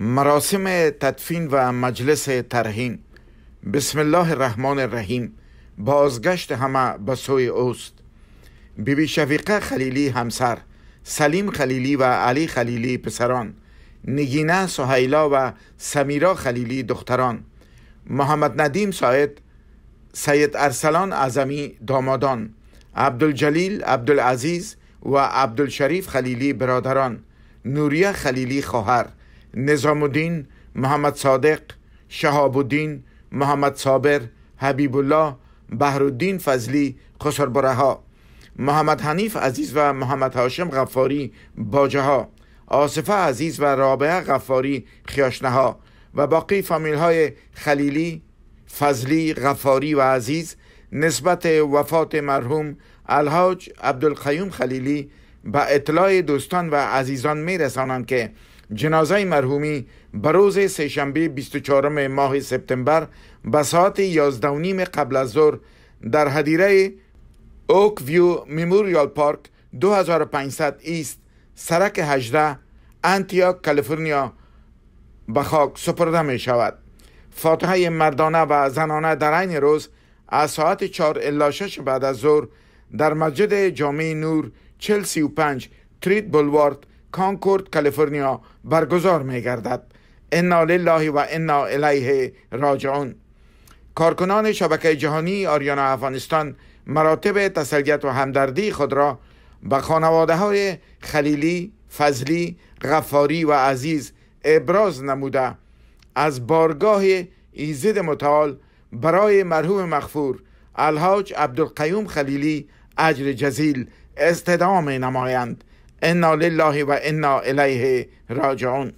مراسم تدفین و مجلس ترهین بسم الله الرحمن الرحیم. بازگشت همه به سوی اوست. بیبی شفیقه خلیلی همسر سلیم خلیلی و علی خلیلی پسران نگینه سهیلا و سمیرا خلیلی دختران محمد ندیم ساید سید ارسلان اعظمی دامادان عبدالجلیل عبدالعزیز و عبدالشریف خلیلی برادران نوریه خلیلی خواهر. نظام الدین محمد صادق شهاب الدین محمد صابر حبیب الله بهرالدین فضلی خسربرها محمد حنیف عزیز و محمد هاشم غفاری باجه ها آصفه عزیز و رابعه غفاری خیاشنه و باقی فامیل های خلیلی فضلی غفاری و عزیز نسبت وفات مرحوم الحاج عبدالقیوم خلیلی به اطلاع دوستان و عزیزان می که جنازه مرحومی به روز سهشنبه 24 ماه سپتامبر به ساعت 11 نیم قبل از ظهر در حدیره اوک ویو میموریال پارک 2500 ایست سرک 18 انتیا کالیفرنیا به خاک سپرده می شود فاتحه مردانه و زنانه در این روز از ساعت 4 الا 6 بعد از ظهر در مسجد جامع نور 435 تریت بولوارد کانکورد کالیفرنیا برگزار می گردد. انا لله و انا الیه راجعون. کارکنان شبکه جهانی آریانا افغانستان مراتب تسلیت و همدردی خود را به خانواده های خلیلی، فضلی، غفاری و عزیز ابراز نموده. از بارگاه ایزد متعال برای مرحوم مغفور الحاج عبدالقیوم خلیلی اجر جزیل استدام نمایند. انا لله و انا الیه راجعون